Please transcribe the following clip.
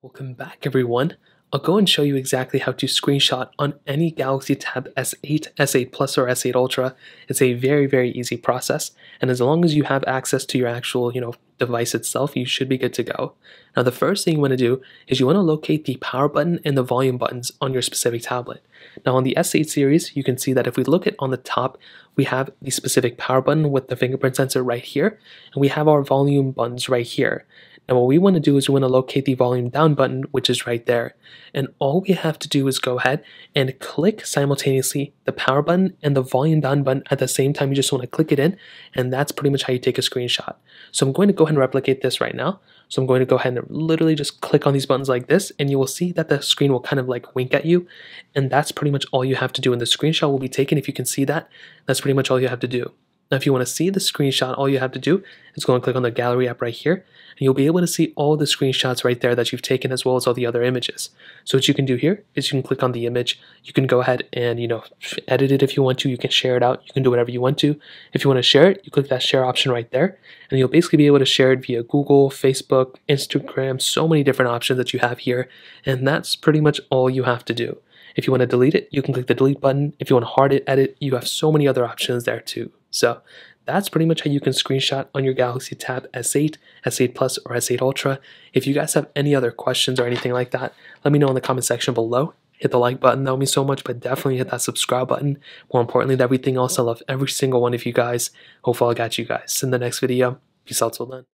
Welcome back everyone. I'll go and show you exactly how to screenshot on any Galaxy Tab S8, S8 Plus or S8 Ultra. It's a very, very easy process. And as long as you have access to your actual, you know, device itself, you should be good to go. Now the first thing you want to do is you want to locate the power button and the volume buttons on your specific tablet. Now on the S8 series, you can see that if we look at on the top, we have the specific power button with the fingerprint sensor right here, and we have our volume buttons right here. Now what we want to do is we want to locate the volume down button, which is right there. And all we have to do is go ahead and click simultaneously the power button and the volume down button at the same time. You just want to click it in, and that's pretty much how you take a screenshot. So I'm going to go ahead and replicate this right now. So I'm going to go ahead and literally just click on these buttons like this, and you will see that the screen will kind of like wink at you. And that's pretty much all you have to do. And the screenshot will be taken if you can see that. That's pretty much all you have to do. Now, if you want to see the screenshot, all you have to do is go and click on the gallery app right here, and you'll be able to see all the screenshots right there that you've taken as well as all the other images. So what you can do here is you can click on the image, you can go ahead and, you know, edit it if you want to, you can share it out, you can do whatever you want to. If you want to share it, you click that share option right there, and you'll basically be able to share it via Google, Facebook, Instagram, so many different options that you have here, and that's pretty much all you have to do. If you want to delete it, you can click the delete button. If you want to hard it, edit, you have so many other options there too. So that's pretty much how you can screenshot on your Galaxy Tab S8, S8 Plus, or S8 Ultra. If you guys have any other questions or anything like that, let me know in the comment section below. Hit the like button, that would mean so much, but definitely hit that subscribe button. More importantly than everything else, I love every single one of you guys. Hopefully I'll catch you guys in the next video. Peace out till then.